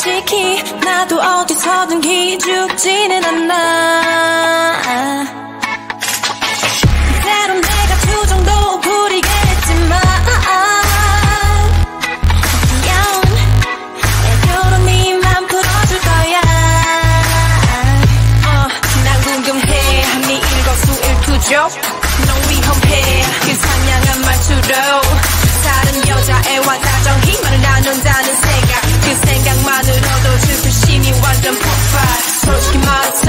솔직히 나도 어디서든 기죽지는 않아 때론 내가 투정도 부리겠지만 야옹 애교로 네맘 풀어줄 거야. 어, 난 궁금해. 네 일거수일투족 넌 위험해. 그 상냥한 말투로 다른 여자애와 다정히만을 나눈다는 생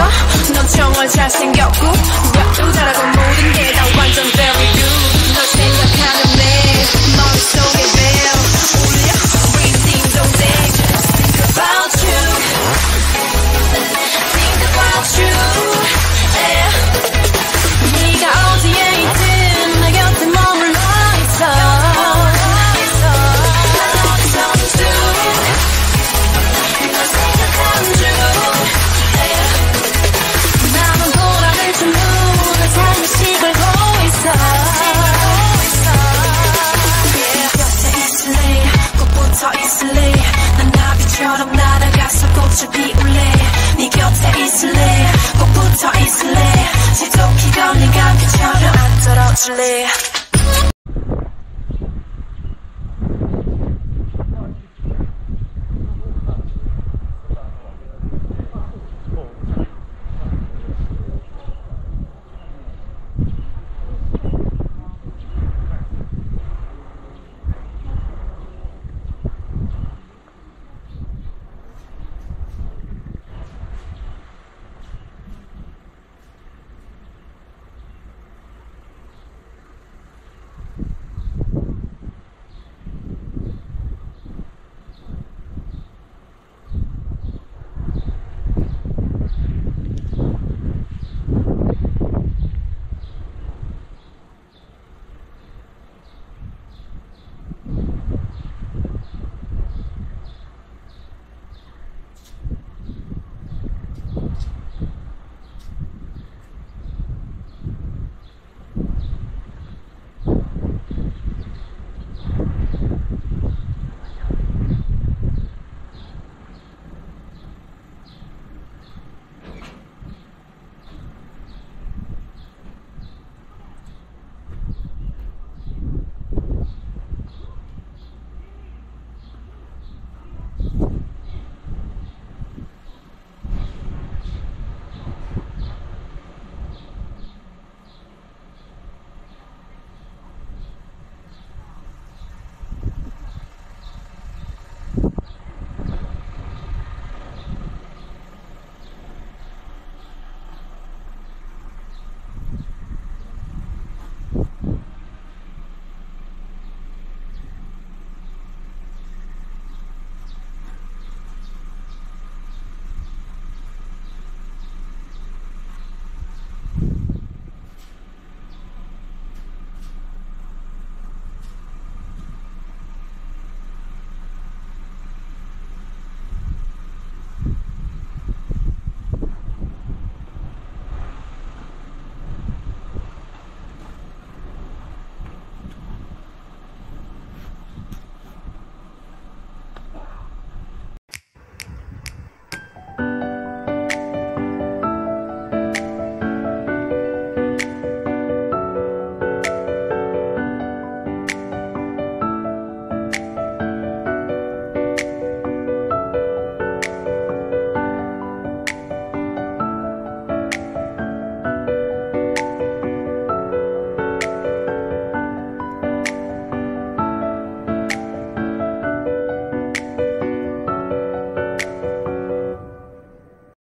말해 꽃을 피울래. 네 곁에 있을래. 꼭 붙어 있을래. 지독히 걸린 감기처럼 안 떨어질래